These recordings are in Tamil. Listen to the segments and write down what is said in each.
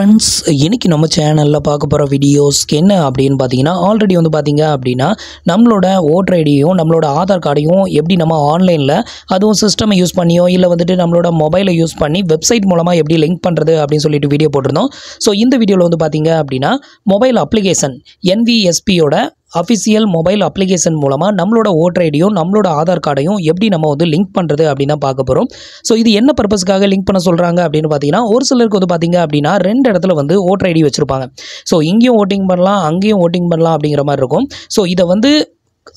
ஃப்ரெண்ட்ஸ் இன்னைக்கு நம்ம சேனலில் பார்க்க போகிற வீடியோஸ்க்கு என்ன அப்படின்னு பார்த்தீங்கன்னா ஆல்ரெடி வந்து பார்த்தீங்க அப்படின்னா நம்மளோட ஓட்டர் ஐடியும் நம்மளோட ஆதார் கார்டையும் எப்படி நம்ம ஆன்லைனில் அதுவும் சிஸ்டமை யூஸ் பண்ணியோ இல்லை வந்துட்டு நம்மளோட மொபைலை யூஸ் பண்ணி வெப்சைட் மூலமாக எப்படி லிங்க் பண்ணுறது அப்படின்னு சொல்லிட்டு வீடியோ போட்டிருந்தோம். ஸோ இந்த வீடியோவில் வந்து பார்த்தீங்க அப்படின்னா மொபைல் அப்ளிகேஷன் என்விஎஸ்பியோட அஃபிஷியல் மொபைல் அப்ளிகேஷன் மூலமாக நம்மளோட ஓட்டர் ஐடியும் நம்மளோட ஆதார் கார்டையும் எப்படி நம்ம வந்து லிங்க் பண்ணுறது அப்படின்னு தான் பார்க்க போகிறோம் ஸோ இது என்ன பர்பஸ்க்காக லிங்க் பண்ண சொல்கிறாங்க அப்படின்னு பார்த்தீங்கன்னா ஒரு சிலருக்கு வந்து பார்த்தீங்க அப்படின்னா ரெண்டு இடத்துல வந்து ஓட்டர் ஐடி வச்சுருப்பாங்க. ஸோ இங்கேயும் ஓட்டிங் பண்ணலாம் அங்கேயும் ஓட்டிங் பண்ணலாம் அப்படிங்கிற மாதிரி இருக்கும். ஸோ இதை வந்து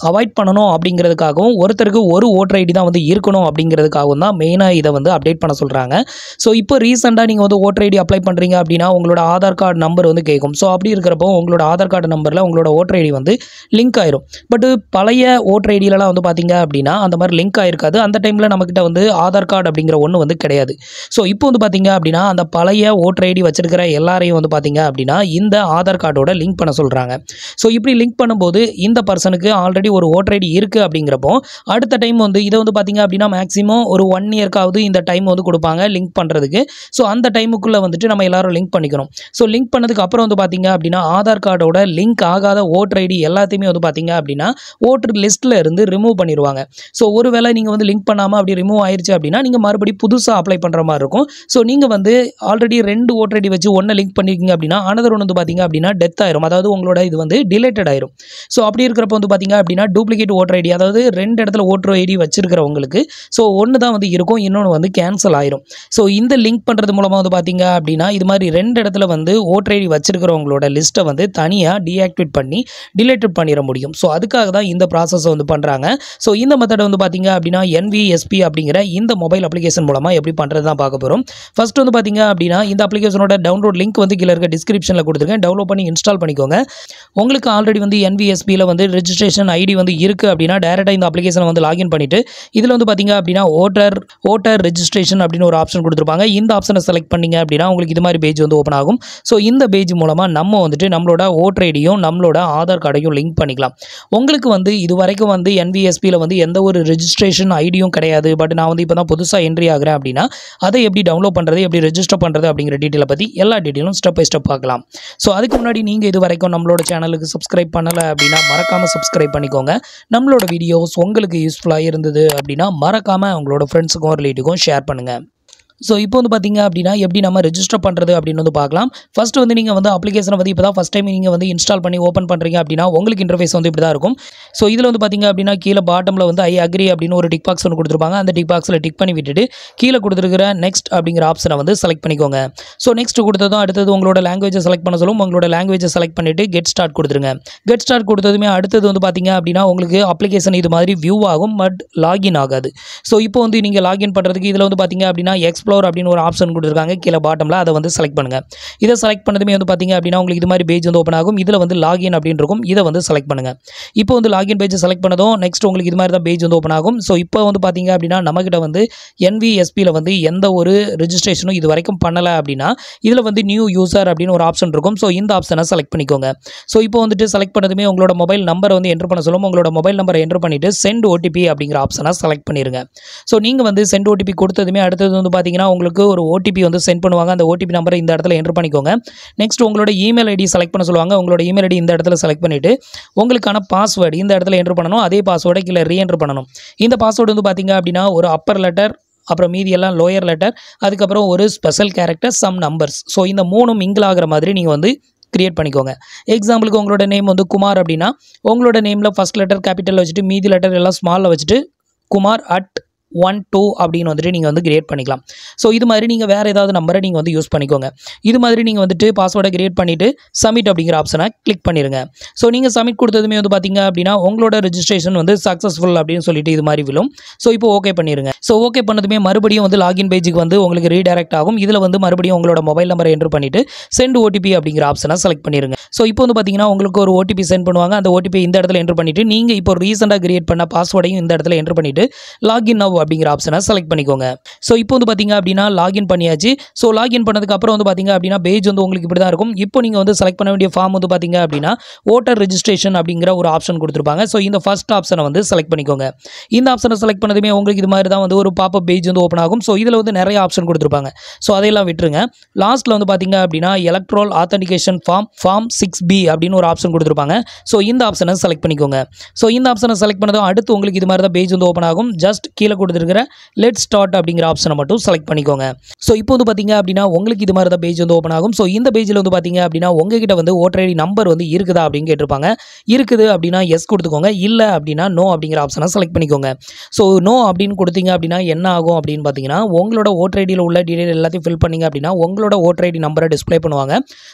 அவாய்ட் பண்ணணும் அப்படிங்கிறதுக்காகவும் ஒருத்தருக்கு ஒரு ஓட்டர் ஐடி தான் வந்து இருக்கணும் அப்படிங்கிறதுக்காகவும் தான் மெயினாக இதை வந்து அப்டேட் பண்ண சொல்கிறாங்க ஸோ இப்போ ரீசெண்டாக நீங்கள் வந்து ஓட்டர் ஐடி அப்ளை பண்ணுறீங்க அப்படின்னா உங்களோட ஆதார் கார்டு நம்பர் வந்து கேட்கும் ஸோ அப்படி இருக்கிறப்போ உங்களோட ஆதார் கார்டு நம்பரில் உங்களோட ஓட்டர் ஐடி வந்து லிங்க் ஆயிரும். பட் பழைய ஓட்டர் ஐடியிலலாம் வந்து பார்த்தீங்க அப்படின்னா அந்த மாதிரி லிங்க் ஆயிருக்காது. அந்த டைமில் நம்மக்கிட்ட வந்து ஆதார் கார்டு அப்படிங்கிற ஒன்று வந்து கிடையாது. ஸோ இப்போ வந்து பார்த்தீங்க அப்படின்னா அந்த பழைய ஓட்டர் ஐடி வச்சிருக்கிற எல்லாரையும் வந்து பார்த்தீங்க அப்படின்னா இந்த ஆதார் கார்டோட லிங்க் பண்ண சொல்கிறாங்க ஸோ இப்படி லிங்க் பண்ணும்போது இந்த பர்சனுக்கு ஆல்ரெடி ஒரு ஓட்டர் ஐடி இருக்குது அப்படிங்கிறப்போ அடுத்த டைம் வந்து இதை வந்து பார்த்தீங்க அப்படின்னா மேக்ஸிமம் ஒரு ஒன் இயர்க்காவது இந்த டைம் வந்து கொடுப்பாங்க லிங்க் பண்ணுறதுக்கு ஸோ அந்த டைமுக்குள்ளே வந்துட்டு நம்ம எல்லாரும் லிங்க் பண்ணிக்கணும். ஸோ லிங்க் பண்ணதுக்கு அப்புறம் வந்து பார்த்தீங்க அப்படின்னா ஆதார் கார்டோட லிங்க் ஆகாத ஓட்டர் ஐடி எல்லாத்தையுமே வந்து பார்த்திங்க அப்படின்னா ஓட்டர் லிஸ்ட்டில் இருந்து ரிமூவ் பண்ணிடுவாங்க. ஸோ ஒருவேளை நீங்கள் வந்து லிங்க் பண்ணாமல் அப்படி ரிமூவ் ஆயிடுச்சு அப்படின்னா நீங்கள் மறுபடியும் புதுசாக அப்ளை பண்ணுற மாதிரி இருக்கும். ஸோ நீங்கள் வந்து ஆல்ரெடி ரெண்டு ஓட்டர் ஐடி வச்சு ஒன்று லிங்க் பண்ணிருக்கீங்க அப்படின்னா அனதர் ஒன்று வந்து பார்த்தீங்க அப்படின்னா டெத் ஆயிரும். அதாவது உங்களோட இது வந்து டிலேட்டட் ஆயிரும். ஸோ அப்படி இருக்கிறப்ப வந்து பார்த்திங்க அப்படின்னா டூப்ளிகேட் ஓட்டர் ஐடி அதாவது ரெண்டு இடத்துல ஓட்டர் ஐடி வச்சிருக்கிறவங்களுக்கு. ஸோ ஒன்று தான் வந்து இருக்கும் இன்னொன்று வந்து கேன்சல் ஆயிரும். ஸோ இந்த லிங்க் பண்ணுறது மூலமாக வந்து பார்த்தீங்க அப்படின்னா இது மாதிரி ரெண்டு இடத்துல வந்து ஓட்டர் ஐடி வச்சிருக்கிறவங்களோட லிஸ்ட்டை வந்து தனியாக டீஆக்டிவேட் பண்ணி டிலேட்டட் பண்ணிட முடியும். ஸோ அதுக்காக தான் இந்த ப்ராசஸ் வந்து பண்ணுறாங்க ஸோ இந்த மெத்தடை வந்து பார்த்தீங்க அப்படின்னா என்விஎஸ்பி அப்படிங்கிற இந்த மொபைல் அப்ளிகேஷன் மூலமாக எப்படி பண்ணுறது தான் பார்க்க போகிறோம் ஃபர்ஸ்ட் வந்து பார்த்தீங்க அப்படின்னா இந்த அப்ளிகேஷனோட டவுன்லோட் லிங்க் வந்து கீழே இருக்க டிஸ்கிரிப்ஷனில் கொடுத்துருக்கேன். டவுன்லோட் பண்ணி இன்ஸ்டால் பண்ணிக்கோங்க. உங்களுக்கு ஆல்ரெடி வந்து என்விஎஸ்பியில் வந்து ரெஜிஸ்ட்ரேஷன் ஐடி வந்து இருக்குது அப்படின்னா டேரெக்டாக இந்த அப்ளிகேஷனை வந்து லாகின் பண்ணிவிட்டு இதில் வந்து பார்த்தீங்க அப்படின்னா ஓட்டர் ஓட்டர் ரெஜிஸ்ட்ரேஷன் அப்படின்னு ஒரு ஆப்ஷன் கொடுத்துருப்பாங்க. இந்த ஆப்ஷனை செலக்ட் பண்ணிங்க அப்படின்னா உங்களுக்கு இது மாதிரி பேஜ் வந்து ஓப்பன் ஆகும். ஸோ இந்த பேஜ் மூலமாக நம்ம வந்துட்டு நம்மளோட ஓட்டர் ஐடியும் நம்மளோட ஆதார் கார்டையும் லிங்க் பண்ணிக்கலாம். உங்களுக்கு வந்து இது வரைக்கும் வந்து என்விஎஸ்பியில் வந்து எந்த ஒரு ரெஜிஸ்ட்ரேஷன் ஐடியும் கிடையாது. பட் நான் வந்து இப்போ தான் புதுசாக என்ட்ரி ஆகிறேன் அப்படின்னா அதை எப்படி டவுன்லோட் பண்ணுறது எப்படி ரெஜிஸ்டர் பண்ணுறது அப்படிங்கிற டீட்டெயிலை பற்றி எல்லா டீட்டெயிலும் ஸ்டெப் பை ஸ்டெப் பார்க்கலாம். ஸோ அதுக்கு முன்னாடி நீங்கள் இது வரைக்கும் நம்மளோட சேனலுக்கு சப்ஸ்கிரைப் பண்ணலை அப்படின்னா மறக்காமல் சப்ஸ்கிரைப் பண்ணிக்கோங்க. நம்மளோட வீடியோஸ் உங்களுக்கு யூஸ்ஃபுல்லாக இருந்தது அப்படின்னா மறக்காமல் உங்களோட ஃப்ரெண்ட்ஸுக்கும் ரிலேட்டிவ்க்கும் ஷேர் பண்ணுங்கள் ஸோ இப்போ வந்து பார்த்தீங்க அப்படின்னா எப்படி நம்ம ரெஜிஸ்டர் பண்ணுறது அப்படின்னு வந்து பார்க்கலாம். ஃபஸ்ட்டு வந்து நீங்கள் வந்து அப்ளிகேஷனை வந்து இப்போ தான் ஃபஸ்ட் டைம் நீங்கள் வந்து இன்ஸ்டால் பண்ணி ஓப்பன் பண்ணுறீங்க அப்படின்னா உங்களுக்கு இன்டர்ஃபேஸ் வந்து இப்படி தான் இருக்கும். ஸோ இதில் வந்து பார்த்தீங்க அப்படின்னா கீழே பாட்டமில் வந்து ஐ அக்ரி அப்படின்னு ஒரு டிக் பாக்ஸ் ஒன்று கொடுத்துருப்பாங்க. அந்த டிக் பாக்ஸில் டிக் பண்ணி விட்டுட்டு கீழே கொடுத்துருக்கிற நெக்ஸ்ட் அப்படிங்கிற ஆப்ஷனை வந்து செலக்ட் பண்ணிக்கோங்க. ஸோ நெக்ஸ்ட் கொடுத்ததும் அடுத்தது உங்களோட லாங்குவேஜை செலக்ட் பண்ண சொல்லும். உங்களோட லாங்குவேஜை செலக்ட் பண்ணிவிட்டு கெட் ஸ்டார்ட் கொடுத்துருங்க. கெட் ஸ்டார்ட் கொடுத்ததுமே அடுத்தது வந்து பார்த்தீங்க அப்படின்னா உங்களுக்கு அப்ளிகேஷன் இது மாதிரி வியூ ஆகும் பட் லாகின் ஆகாது. ஸோ இப்போ வந்து நீங்கள் லாகின் பண்ணுறதுக்கு இதில் வந்து பார்த்தீங்க அப்படின்னா எக்ஸ் எக்ஸ்ப்ளோர் அப்படின்னு ஒரு ஆப்ஷன் கொடுத்துருக்காங்க. கீழே பாட்டமில் அதை வந்து செலக்ட் பண்ணுங்கள் இதை செலக்ட் பண்ணதுமே வந்து பார்த்தீங்க அப்படின்னா உங்களுக்கு இது மாதிரி பேஜ் வந்து ஓப்பன் ஆகும். இதில் வந்து லாகின் அப்படின்னு இருக்கும். இதை வந்து செலக்ட் பண்ணுங்கள் இப்போ வந்து லாகின் பேஜ் செலக்ட் பண்ணதும் நெக்ஸ்ட் உங்களுக்கு இது மாதிரி தான் பேஜ் வந்து ஓப்பன் ஆகும். ஸோ இப்போ வந்து பார்த்திங்க அப்படின்னா நம்மக்கிட்ட வந்து என்விஎஸ்பியில் வந்து எந்த ஒரு ரிஜிஸ்ட்ரேஷனும் இது வரைக்கும் பண்ணலை அப்படின்னா இதில் வந்து நியூ யூசர் அப்படின்னு ஒரு ஆப்ஷன் இருக்கும். ஸோ இந்த ஆப்ஷனை செலக்ட் பண்ணிக்கோங்க. ஸோ இப்போ வந்துட்டு செலக்ட் பண்ணதுமே உங்களோட மொபைல் நம்பரை வந்து என்ட்ரு பண்ண சொல்லும். உங்களோட மொபைல் நம்பரை என்ட்ரு பண்ணிவிட்டு சென்ட் ஓடிபி அப்படிங்கிற ஆப்ஷனை செலக்ட் பண்ணிடுங்க ஸோ நீங்கள் வந்து சென்ட் ஓடிபி கொடுத்ததுமே அடுத்தது வந்து பார்த்தீங்கன்னா உங்களுக்கு ஒரு ஓடிபி வந்து சென்ட் பண்ணுவாங்க. அந்த ஓடிபி நம்பரை இந்த இடத்துல என்ட்ரு பண்ணிக்கோங்க. நெக்ஸ்ட் உங்களோட இமெயில் ஐடி செலக்ட் பண்ண சொல்லுவாங்க. உங்களோட இமெயில் ஐடி இந்த இடத்துல செலக்ட் பண்ணிவிட்டு உங்களுக்கான பாஸ்வேர்டு இந்த இடத்துல என்ட்ரு பண்ணணும். அதே பாஸ்வேர்டை கீழே ரீஎன்ட்ரு பண்ணணும். இந்த பாஸ்வேர்டு வந்து பார்த்திங்க அப்படின்னா ஒரு அப்பர் லெட்டர் அப்புறம் மீதி எல்லாம் லோயர் லெட்டர் அதுக்கப்புறம் ஒரு special character some numbers so இந்த மூணும் மிங்கிள் ஆகிற மாதிரி நீங்கள் வந்து கிரியேட் பண்ணிக்கோங்க. எக்ஸாம்பிளுக்கு உங்களோட நேம் வந்து குமார் அப்படின்னா உங்களோட நேமில் ஃபஸ்ட் லெட்டர் கேபிட்டல் வச்சுட்டு மீதி லெட்டர் எல்லாம் ஸ்மாலில் வச்சுட்டு குமார் அட் ஒன் டூ அப்படின்னு வந்துட்டு நீங்கள் வந்து கிரியேட் பண்ணிக்கலாம். ஸோ இது மாதிரி நீங்கள் வேறு ஏதாவது நம்பரை நீங்கள் வந்து யூஸ் பண்ணிக்கோங்க. இது மாதிரி நீங்கள் வந்துட்டு பாஸ்வேர்டை கிரியேட் பண்ணிவிட்டு சப்மிட் அப்படிங்கிற ஆப்ஷனை கிளிக் பண்ணிடுங்க ஸோ நீங்கள் சப்மிட் கொடுத்ததுமே வந்து பார்த்தீங்க அப்படின்னா உங்களோட ரெஜிஸ்ட்ரேஷன் வந்து சக்ஸஸ்ஃபுல் அப்படின்னு சொல்லிட்டு இது மாதிரி விழும். ஸோ இப்போ ஓகே பண்ணிடுங்க ஸோ ஓகே பண்ணதுமே மறுபடியும் வந்து லாகின் பேஜுக்கு வந்து உங்களுக்கு ரீடைரக்ட் ஆகும். இதில் வந்து மறுபடியும் உங்களோட மொபைல் நம்பரை என்ட்ரு பண்ணிவிட்டு சென்ட் ஓடிபி அப்படிங்கிற ஆப்ஷனை செலக்ட் பண்ணிடுங்க ஸோ இப்போ வந்து பார்த்தீங்கன்னா உங்களுக்கு ஒரு ஓடிபி சென்ட் பண்ணுவாங்க. அந்த ஓடிபி இந்த இடத்துல என்ட்ரு பண்ணிவிட்டு நீங்கள் இப்போ ரீசெண்டாக கிரியேட் பண்ண பாஸ்வேர்டையும் இந்த இடத்துல என்ட்ரு பண்ணிவிட்டு லாகின் நவ் அப்படிங்கிற ஆப்ஷனை செலக்ட் பண்ணிக்கோங்க. ஸோ இப்போ வந்து பார்த்தீங்க அப்படின்னா லாகின் பண்ணியாச்சு. ஸோ லாகின் பண்ணதுக்கு அப்புறம் வந்து பார்த்தீங்க அப்படின்னா பேஜ் வந்து உங்களுக்கு இப்படி தான் இருக்கும். இப்போ நீங்கள் வந்து செலக்ட் பண்ண வேண்டிய ஃபார்ம் வந்து பார்த்தீங்க அப்படின்னா ஓட்டர் ரெஜிஸ்ட்ரேஷன் அப்படிங்கிற ஒரு ஆப்ஷன் கொடுத்துருப்பாங்க. ஸோ இந்த ஃபர்ஸ்ட் ஆப்ஷனை வந்து செலக்ட் பண்ணிக்கோங்க. இந்த ஆப்ஷனை செலக்ட் பண்ணதுமே உங்களுக்கு இது மாதிரி தான் வந்து ஒரு பாப்பப் பேஜ் வந்து ஓப்பன் ஆகும். ஸோ இதில் வந்து நிறைய ஆப்ஷன் கொடுத்துருப்பாங்க. ஸோ அதையெல்லாம் விட்டுருங்க. லாஸ்ட்டில் வந்து பார்த்தீங்க அப்படின்னா electoral authentication form form six B அப்படின்னு ஒரு ஆப்ஷன் கொடுத்துருப்பாங்க. ஸோ இந்த ஆப்ஷனை செலக்ட் பண்ணிக்கோங்க. ஸோ இந்த ஆப்ஷனை செலக்ட் பண்ணதும் அடுத்து உங்களுக்கு இது மாதிரி தான் பேஜ் வந்து ஓப்பன் ஆகும். ஜஸ்ட் கீழே கொடுத்துருக்கிற லெட் ஸ்டார்ட் அப்படிங்கிற ஆப்ஷனை மட்டும் செலக்ட் பண்ணிக்கோங்க. ஸோ இப்போ வந்து பார்த்தீங்க அப்படின்னா உங்களுக்கு இது மாதிரி தான் பேஜ் வந்து ஓப்பன் ஆகும். ஸோ இந்த பேஜில் வந்து பார்த்தீங்க அப்படின்னா உங்ககிட்ட வந்து ஓட்டர் ஐடி நம்பர் வந்து இருக்குதா அப்படின்னு கேட்டிருப்பாங்க. இருக்குது அப்படின்னா எஸ் கொடுத்துக்கோங்க. இல்லை அப்படின்னா நோ அப்படிங்கிற ஆப்ஷனை செலக்ட் பண்ணிக்கோங்க. ஸோ நோ அப்படின்னு கொடுத்தீங்க அப்படின்னா என்ன ஆகும் அப்படின்னு பார்த்தீங்கன்னா உங்களோட ஓட்டர் ஐடியில் உள்ள டீடைல் எல்லாத்தையும் ஃபில் பண்ணீங்க அப்படின்னா உங்களோட ஓட்டர் ஐடி நம்பரை டிஸ்ப்ளே பண்ணுவாங்க.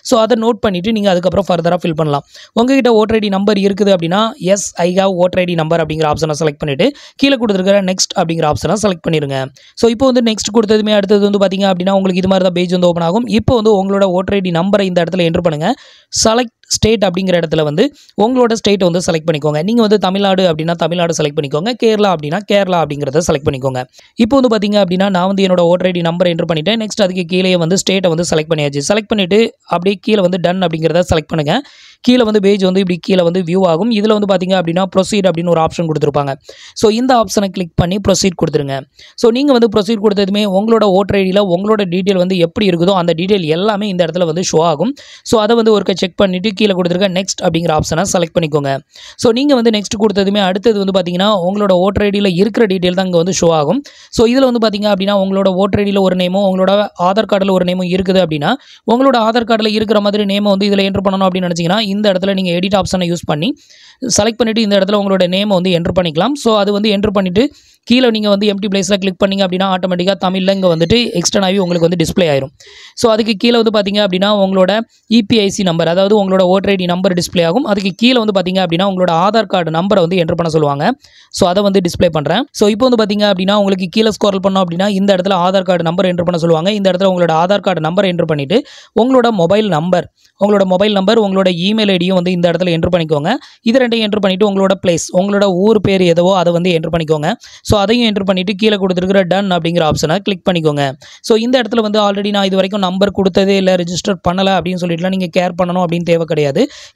ஸோ அதை நோட் பண்ணிவிட்டு நீங்கள் அதுக்கப்புறம் ஃபர்தராக ஃபில் பண்ணலாம். உங்ககிட்ட ஓட்டர் ஐடி நம்பர் இருக்குது அப்படின்னா yes I have voter ID number அப்படிங்கிற ஆப்ஷனை செலக்ட் பண்ணிவிட்டு கீழே கொடுத்துருக்கிற நெக்ஸ்ட் அப்படிங்கிற ஆப்ஷனை செலக்ட் பண்ணிடுங்க ஸோ இப்போ வந்து நெக்ஸ்ட் கொடுத்ததுமே அடுத்தது வந்து பார்த்தீங்க அப்படின்னா உங்களுக்கு இது மாதிரி தான் பேஜ் வந்து ஓப்பன் ஆகும். இப்போ வந்து உங்களோட ஓட்டர் ஐடி நம்பரை இந்த இடத்துல என்ட்ரு பண்ணுங்கள் செலக்ட் ஸ்டேட் அப்படிங்கிற இடத்துல வந்து உங்களோட ஸ்டேட்டை வந்து செலக்ட் பண்ணிக்கோங்க. நீங்கள் வந்து தமிழ்நாடு அப்படின்னா தமிழ்நாடு செலக்ட் பண்ணிக்கோங்க. கேரளா அப்படின்னா கேரளா அப்படிங்கிறத செலக்ட் பண்ணிக்கோங்க. இப்போ வந்து பார்த்தீங்க அப்படின்னா நான் வந்து என்னோட ஓட்டர் ஐடி நம்பர் என்ட்ரு பண்ணிட்டேன். நெக்ஸ்ட் அதுக்கு கீழே வந்து ஸ்டேட்டை வந்து செலக்ட் பண்ணியாச்சு. செலக்ட் பண்ணிவிட்டு அப்படியே கீழே வந்து டன் அப்படிங்கிறத செலக்ட் பண்ணுங்கள் கீழே வந்து பேஜ் வந்து இப்படி கீழே வந்து வியூ ஆகும். இதில் வந்து பார்த்தீங்க அப்படின்னா ப்ரொசீட் அப்படின்னு ஒரு ஆப்ஷன் கொடுத்துருப்பாங்க. ஸோ இந்த ஆப்ஷனை கிளிக் பண்ணி ப்ரொசீட் கொடுத்துருங்க. ஸோ நீங்கள் வந்து ப்ரொசீட் கொடுத்ததுமே உங்களோட ஓட்டர் ஐடியில் உங்களோட டீட்டெயில் வந்து எப்படி இருக்குதோ அந்த டீட்டெயில் எல்லாமே இந்த இடத்துல வந்து ஷோ ஆகும். ஸோ அதை வந்து ஒருக்க செக் பண்ணிவிட்டு கீழே கொடுத்துருக்க நெக்ஸ்ட் அப்படிங்கிற ஆப்ஷனை செலக்ட் பண்ணிக்கோங்க. ஸோ நீங்கள் வந்து நெக்ஸ்ட் கொடுத்ததுமே அடுத்தது வந்து பார்த்தீங்கன்னா உங்களோட ஓட்டர் ஐடியில் இருக்கிற டீட்டெயில் தான் இங்கே வந்து ஷோ ஆகும். ஸோ இதில் வந்து பார்த்தீங்க அப்படின்னா உங்களோட ஓட்டர் ஐடியில் ஒரு நேமும் உங்களோட ஆதார் கார்டில் ஒரு நேமும் இருக்குது அப்படின்னா உங்களோட ஆதார் கார்டில் இருக்கிற மாதிரி நேமை வந்து இதில் என்ட்ரு பண்ணணும் அப்படின்னு நினச்சிங்கன்னா இந்த இடத்துல நீங்கள் எடிட் ஆப்ஷனை யூஸ் பண்ணி செலக்ட் பண்ணிவிட்டு இந்த இடத்துல உங்களோட நேமை வந்து என்ட்ரு பண்ணிக்கலாம். ஸோ அது வந்து என்ட்ரு பண்ணிவிட்டு கீழே நீங்கள் வந்து எம்டி பிளேஸில் கிளிக் பண்ணிங்க அப்படின்னா ஆட்டோமேட்டிக்காக தமிழில் இங்கே வந்துட்டு எக்ஸ்டன் ஆகி உங்களுக்கு வந்து டிஸ்ப்ளே ஆயிரும். ஸோ அதுக்கு கீழே வந்து பார்த்தீங்க அப்படின்னா உங்களோட இபிஐசி நம்பர் அதாவது உங்களோட ஓட்டர் ஐடி நம்பர் டிஸ்ப்ளே ஆகும். அதுக்கு கீழே வந்து பார்த்தீங்க அப்படின்னா உங்களோட ஆதார் கார்டு நம்பரை வந்து என்ட்ரு பண்ண சொல்லுவாங்க. ஸோ அதை வந்து டிஸ்ப்ளே பண்ணுறேன் ஸோ இப்போ வந்து பார்த்தீங்க அப்படின்னா உங்களுக்கு கீழே ஸ்கோரல் பண்ணோம் அப்படின்னா இந்த இடத்துல ஆதார் கார்டு நம்பர் என்ட்ரு பண்ண சொல்லுவாங்க. இந்த இடத்துல உங்களோட ஆதார் கார்டு நம்பர் என்ட்ரு பண்ணிவிட்டு உங்களோட மொபைல் நம்பர் உங்களோட மொபைல் நம்பர் உங்களோட இமெயில் ஐடியும் வந்து இந்த இடத்துல என்ட்ரு பண்ணிக்கோங்க. இது ரெண்டையும் என்ட்ரு பண்ணிவிட்டு உங்களோட பிளேஸ் உங்களோட ஊர் பேர் எதவோ அதை வந்து என்ட்ரு பண்ணிக்கோங்க. ஸோ அதையும் என்ட்ரு பண்ணிவிட்டு கீழே கொடுத்துருக்கிற டன் அப்படிங்கிற ஆப்ஷனை கிளிக் பண்ணிக்கோங்க. ஸோ இந்த இடத்துல வந்து ஆல்ரெடி நான் இது வரைக்கும் நம்பர் கொடுத்ததே இல்லை ரிஜிஸ்டர் பண்ணலை அப்படின்னு சொல்லிட்டுலாம் நீங்கள் கேர் பண்ணணும் அப்படின்னு தேவை கிடையாது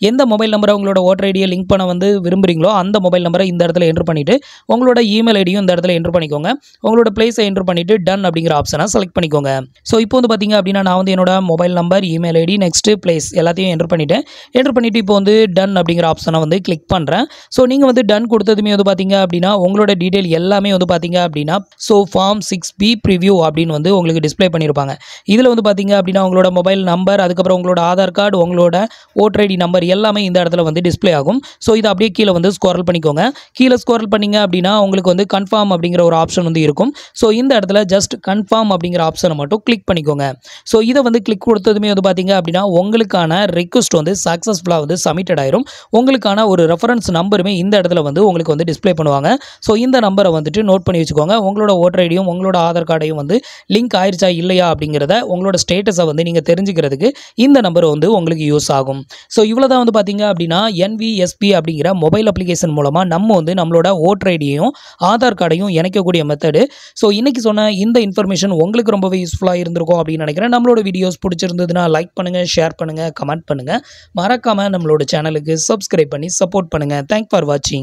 எந்த மொபைல் நம்பரை உங்களோட ஓட்டர் ஐடியை லிங்க் பண்ண வந்து விரும்புகிறீங்களோ அந்த மொபைல் நம்பரை இந்த இடத்துல என்ட்ரு பண்ணிவிட்டு உங்களோட இமெயில் ஐடியும் இந்த இடத்துல என்ட்ரு பண்ணிக்கோங்க. உங்களோட பிளேஸை என்ட்ரு பண்ணிவிட்டு டன் அப்படிங்கிற ஆப்ஷனை செலக்ட் பண்ணிக்கோங்க. ஸோ இப்போ வந்து பார்த்தீங்க அப்படின்னா நான் வந்து என்னோட mobile number email ID next place எல்லாத்தையும் என்ட்ரு பண்ணிவிட்டேன் என்ட்ரு பண்ணிவிட்டு இப்போ வந்து டன் அப்படிங்கிற ஆப்ஷனை வந்து கிளிக் பண்ணுறேன் ஸோ நீங்கள் வந்து டன் கொடுத்ததுமே வந்து பார்த்தீங்க அப்படின்னா உங்களோட டீட்டெயில் எல்லாமே வந்து பார்த்தீங்க அப்படின்னா so form six B preview அப்படின்னு வந்து உங்களுக்கு டிஸ்பிளே பண்ணியிருப்பாங்க இதில் வந்து பார்த்தீங்க அப்படின்னா உங்களோட மொபைல் நம்பர் அதுக்கப்புறம் உங்களோட ஆதார் கார்டு உங்களோட ஓட்டர் ஐடி நம்பர் எல்லாமே இந்த இடத்துல வந்து டிஸ்ப்ளே ஆகும். ஸோ இதை அப்படியே கீழே வந்து ஸ்கோரல் பண்ணிக்கோங்க. கீழே ஸ்கோரல் பண்ணீங்க அப்படின்னா உங்களுக்கு வந்து கன்ஃபார்ம் அப்படிங்கிற ஒரு ஆப்ஷன் வந்து இருக்கும். ஸோ இந்த இடத்துல ஜஸ்ட் கன்ஃபார்ம் அப்படிங்கிற ஆப்ஷனை மட்டும் கிளிக் பண்ணிக்கோங்க. ஸோ இதை வந்து கிளிக் கொடுத்ததுமே வந்து பார்த்தீங்க அப்படின்னா உங்களுக்கான ரிக்வஸ்ட் வந்து சக்ஸஸ்ஃபுல்லாக வந்து சப்மிட்டட் ஆயிரும். உங்களுக்கான ஒரு ரெஃபரன்ஸ் நம்பருமே இந்த இடத்துல வந்து உங்களுக்கு வந்து டிஸ்ப்ளே பண்ணுவாங்க. ஸோ இந்த நம்பரை வந்துட்டு நோட் பண்ணி வச்சுக்கோங்க. உங்களோட ஓட்டர் ஐடியும் உங்களோட ஆதார் கார்டையும் வந்து லிங்க் ஆயிடுச்சா இல்லையா அப்படிங்கிறத உங்களோட ஸ்டேட்டஸை வந்து நீங்கள் தெரிஞ்சுக்கிறதுக்கு இந்த நம்பர் வந்து உங்களுக்கு யூஸ் ஆகும். ஸோ இவ்வளோ தான் வந்து பார்த்தீங்க அப்படின்னா என்விஎஸ்பி அப்படிங்கிற மொபைல் அப்ளிகேஷன் மூலமாக நம்ம வந்து நம்மளோட ஓட்டர் ஐடியையும் ஆதார் கார்டையும் இணைக்கக்கூடிய மெத்தடு ஸோ இன்றைக்கி சொன்ன இந்த இன்ஃபர்மேஷன் உங்களுக்கு ரொம்பவே யூஸ்ஃபுல்லாக இருந்திருக்கும் அப்படின்னு நினைக்கிறேன். நம்மளோட வீடியோஸ் பிடிச்சிருந்ததுன்னா லைக் பண்ணுங்கள் ஷேர் பண்ணுங்கள் கமெண்ட் பண்ணுங்கள் மறக்காமல் நம்மளோட சேனலுக்கு சப்ஸ்கிரைப் பண்ணி சப்போர்ட் பண்ணுங்கள் தேங்க் ஃபார் வாட்சிங்